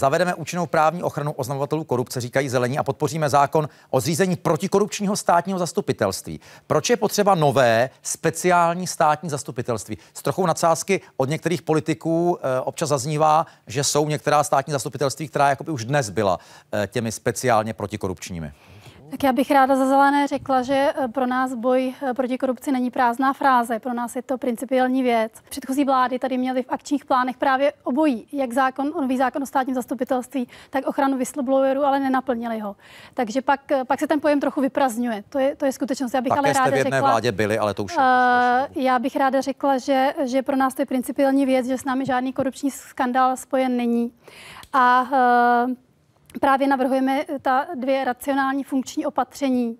Zavedeme účinnou právní ochranu oznamovatelů korupce, říkají zelení, a podpoříme zákon o zřízení protikorupčního státního zastupitelství. Proč je potřeba nové speciální státní zastupitelství? S trochou nadsázky od některých politiků e, občas zaznívá, že jsou některá státní zastupitelství, která jako by už dnes byla e, těmi speciálně protikorupčními. Tak já bych ráda za zelené řekla, že eh, pro nás boj eh, proti korupci není prázdná fráze, pro nás je to principiální věc. Předchozí vlády tady měly v akčních plánech právě obojí, jak zákon, nový zákon o státním zastupitelství, tak ochranu whistleblowerů, ale nenaplnili ho. Takže pak, eh, pak se ten pojem trochu vyprazňuje. To je, to je skutečnost. Já bych Také ale ráda jste v jedné řekla, vládě byli, ale to už je. Uh, já bych ráda řekla, že, že pro nás to je principiální věc, že s námi žádný korupční skandál spojen není. A uh, Právě navrhujeme ta dvě racionální funkční opatření,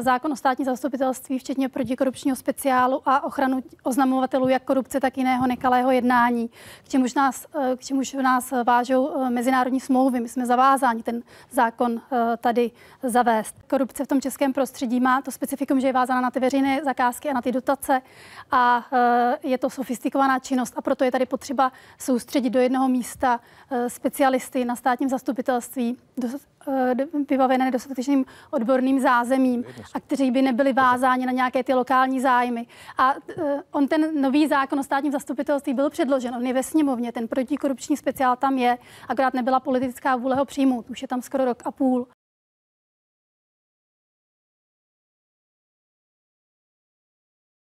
zákon o státní zastupitelství, včetně protikorupčního speciálu a ochranu oznamovatelů jak korupce, tak jiného nekalého jednání, k čemuž nás, eh, k čemuž nás vážou eh, mezinárodní smlouvy. My jsme zavázáni ten zákon tady zavést. Korupce v tom českém prostředí má to specifikum, že je vázána na ty veřejné zakázky a na ty dotace a je to sofistikovaná činnost a proto je tady potřeba soustředit do jednoho místa specialisty na státním zastupitelství, vybavené dostatečným odborným zázemím a kteří by nebyli vázáni na nějaké ty lokální zájmy. A uh, on ten nový zákon o státním zastupitelství byl předložen, on je ve sněmovně, ten protikorupční speciál tam je, akorát nebyla politická vůle ho přijmout, už je tam skoro rok a půl.